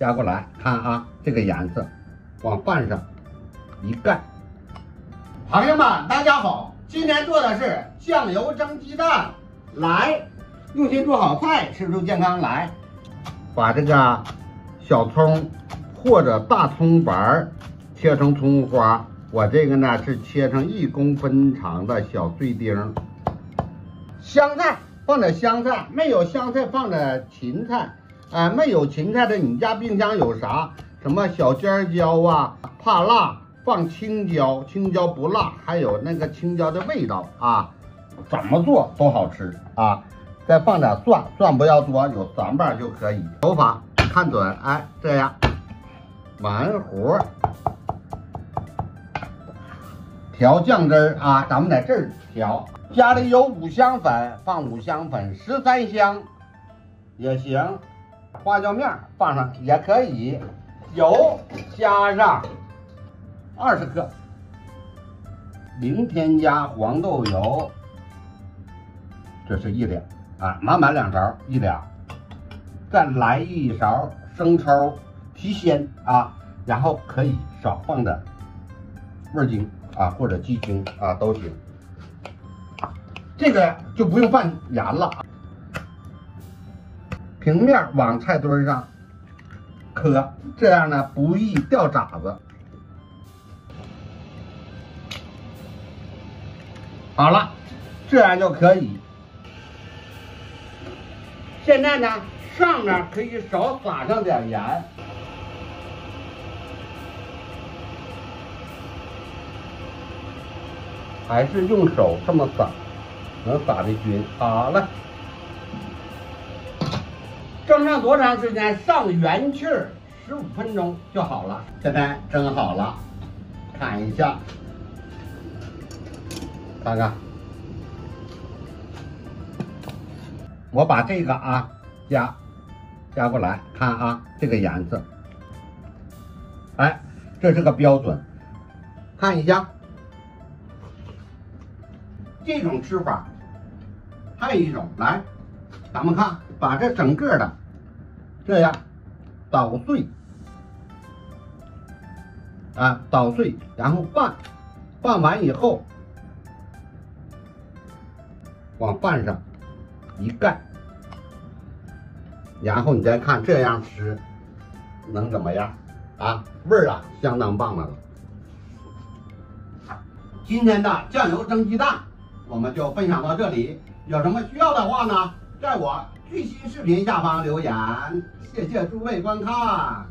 夹过来，看啊，这个颜色，往饭上一盖。朋友们，大家好，今天做的是酱油蒸鸡蛋，来，用心做好菜，吃出健康来。把这个小葱或者大葱白切成葱花，我这个呢是切成一公分长的小碎丁。香菜放点香菜，没有香菜放点芹菜。哎，没有芹菜的，你家冰箱有啥？什么小尖椒啊？怕辣放青椒，青椒不辣，还有那个青椒的味道啊，怎么做都好吃啊！再放点蒜，蒜不要多，有三瓣就可以。手法看准，哎，这样完活。调酱汁儿啊，咱们在这儿调。家里有五香粉，放五香粉，十三香也行。花椒面放上也可以，油加上二十克，零添加黄豆油，这是一两啊，满满两勺一两，再来一勺生抽提鲜啊，然后可以少放点味精啊或者鸡精啊都行，这个就不用放盐了。平面往菜墩上磕，这样呢不易掉渣子。好了，这样就可以。现在呢，上面可以少撒上点盐，还是用手这么撒，能撒的均。好了。蒸上多长时间？上元气儿，十五分钟就好了。现在蒸好了，看一下，看看，我把这个啊夹夹过来，看啊，这个颜色，哎，这是个标准，看一下，这种吃法，还有一种，来，咱们看，把这整个的。这样捣碎啊，捣碎，然后拌，拌完以后往饭上一盖，然后你再看这样吃能怎么样啊？味儿啊，相当棒了。今天的酱油蒸鸡蛋我们就分享到这里，有什么需要的话呢，在我。最新视频下方留言，谢谢诸位观看。